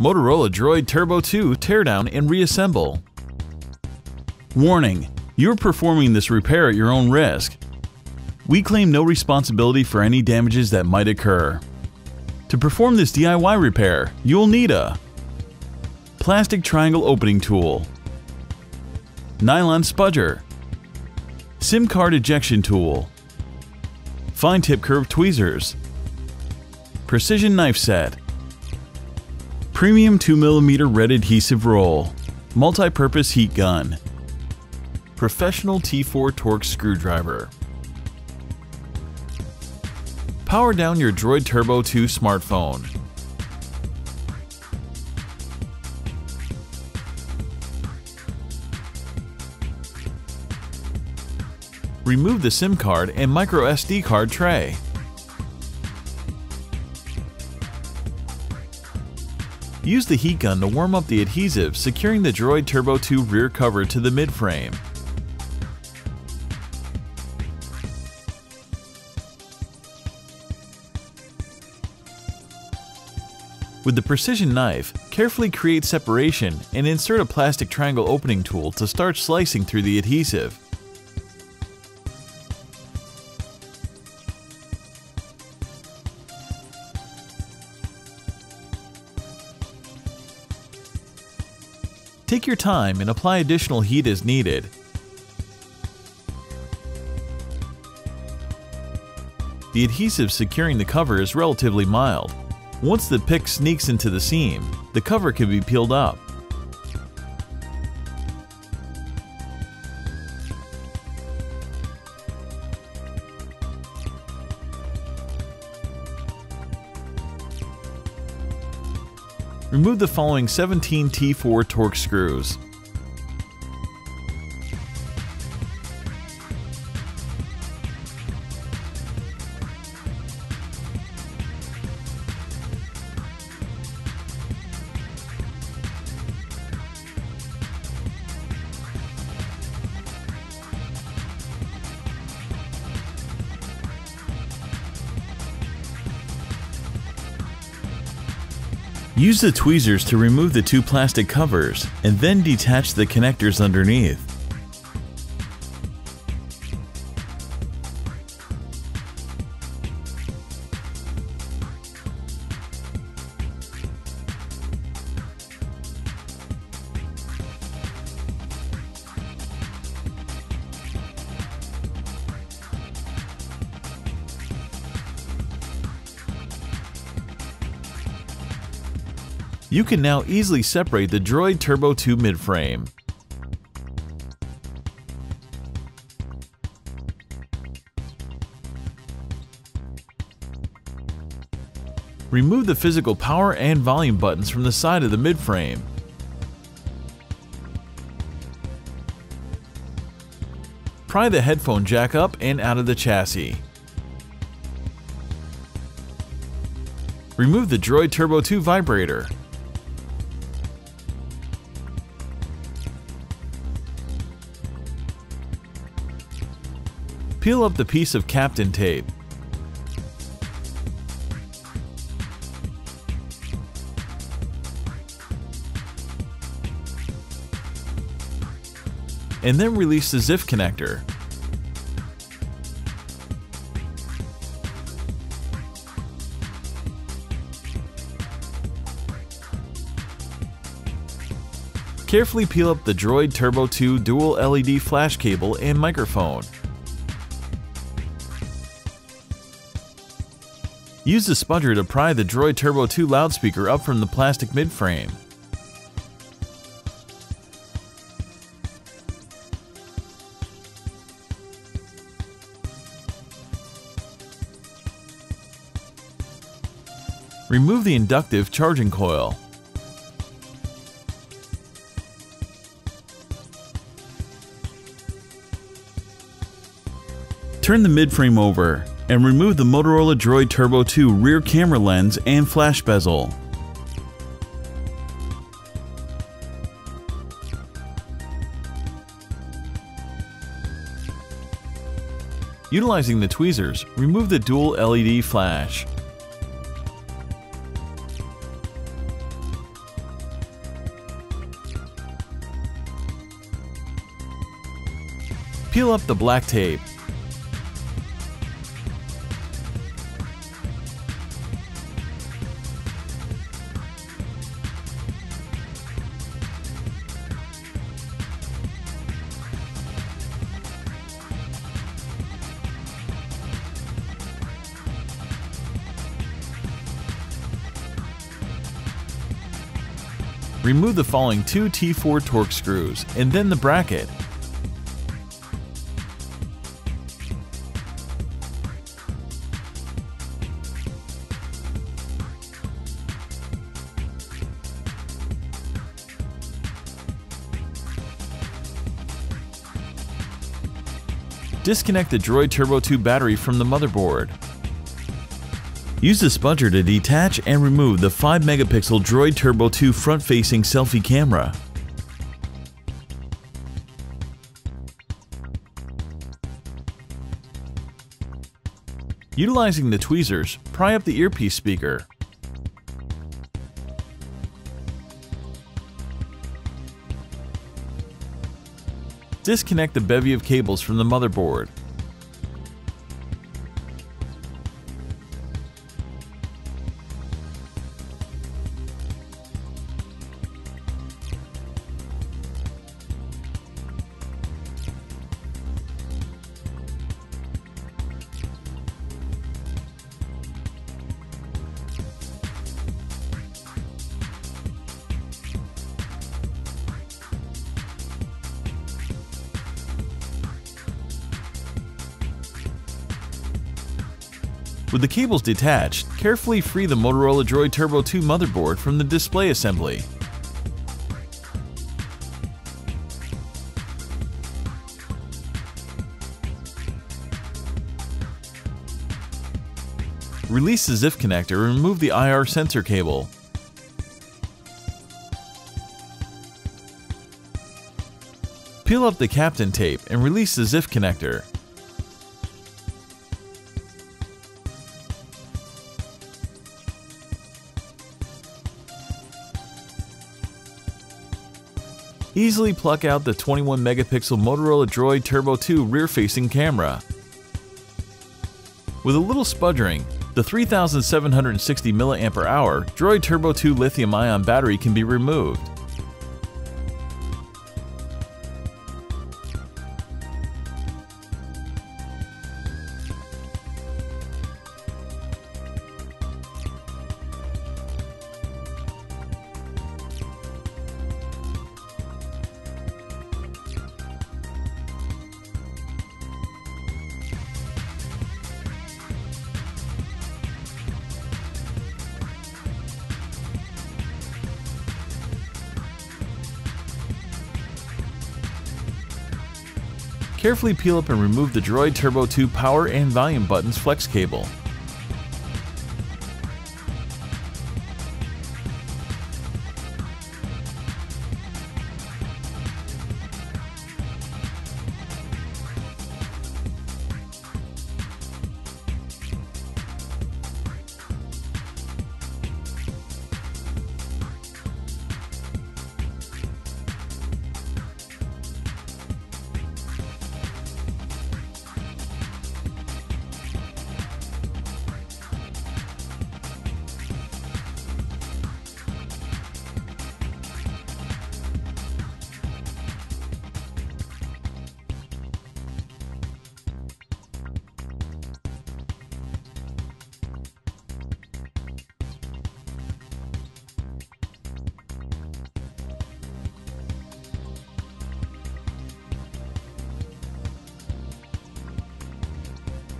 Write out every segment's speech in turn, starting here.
Motorola Droid Turbo 2 teardown and reassemble. Warning, you're performing this repair at your own risk. We claim no responsibility for any damages that might occur. To perform this DIY repair, you'll need a plastic triangle opening tool, nylon spudger, SIM card ejection tool, fine tip curved tweezers, precision knife set, premium 2mm red adhesive roll, multi-purpose heat gun, professional T4 Torx screwdriver. Power down your Droid Turbo 2 smartphone. Remove the SIM card and micro SD card tray. Use the heat gun to warm up the adhesive securing the Droid Turbo 2 rear cover to the midframe. With the precision knife, carefully create separation and insert a plastic triangle opening tool to start slicing through the adhesive. Take your time and apply additional heat as needed. The adhesive securing the cover is relatively mild. Once the pick sneaks into the seam, the cover can be peeled up. Remove the following 17 T4 Torx screws. Use the tweezers to remove the two plastic covers and then detach the connectors underneath. You can now easily separate the Droid Turbo 2 midframe. Remove the physical power and volume buttons from the side of the midframe. Pry the headphone jack up and out of the chassis. Remove the Droid Turbo 2 vibrator. Peel up the piece of Kapton tape. And then release the ZIF connector. Carefully peel up the Droid Turbo 2 dual LED flash cable and microphone. Use the spudger to pry the Droid Turbo 2 loudspeaker up from the plastic midframe. Remove the inductive charging coil. Turn the midframe over and remove the Motorola Droid Turbo 2 rear camera lens and flash bezel. Utilizing the tweezers, remove the dual LED flash. Peel up the black tape. Remove the following two T4 Torx screws and then the bracket. Disconnect the Droid Turbo 2 battery from the motherboard. Use the spudger to detach and remove the 5 megapixel Droid Turbo 2 front-facing selfie camera. Utilizing the tweezers, pry up the earpiece speaker. Disconnect the bevy of cables from the motherboard. With the cables detached, carefully free the Motorola Droid Turbo 2 motherboard from the display assembly. Release the ZIF connector and remove the IR sensor cable. Peel up the Kapton tape and release the ZIF connector. Easily pluck out the 21 megapixel Motorola Droid Turbo 2 rear-facing camera. With a little sputtering, the 3760 mAh Droid Turbo 2 lithium-ion battery can be removed. Carefully peel up and remove the Droid Turbo 2 power and volume buttons flex cable.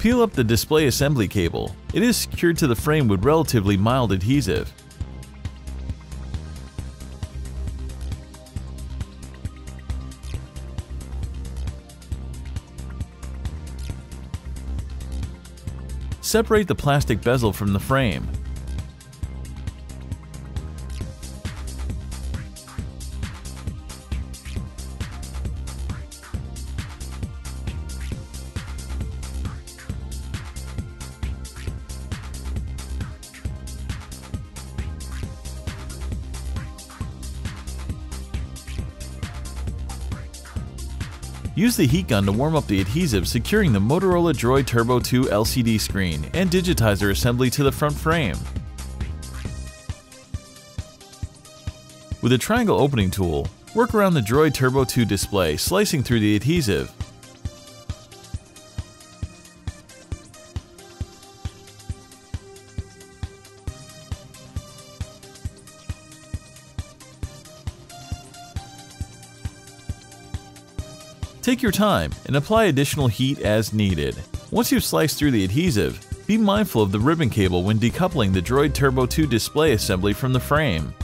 Peel up the display assembly cable. It is secured to the frame with relatively mild adhesive. Separate the plastic bezel from the frame. Use the heat gun to warm up the adhesive securing the Motorola Droid Turbo 2 LCD screen and digitizer assembly to the front frame. With a triangle opening tool, work around the Droid Turbo 2 display, slicing through the adhesive. Take your time and apply additional heat as needed. Once you've sliced through the adhesive, be mindful of the ribbon cable when decoupling the Droid Turbo 2 display assembly from the frame.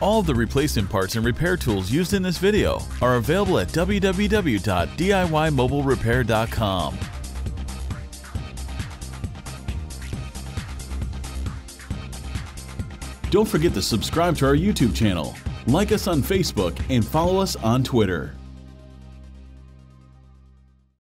All the replacement parts and repair tools used in this video are available at www.diymobilerepair.com. Don't forget to subscribe to our YouTube channel, like us on Facebook, and follow us on Twitter.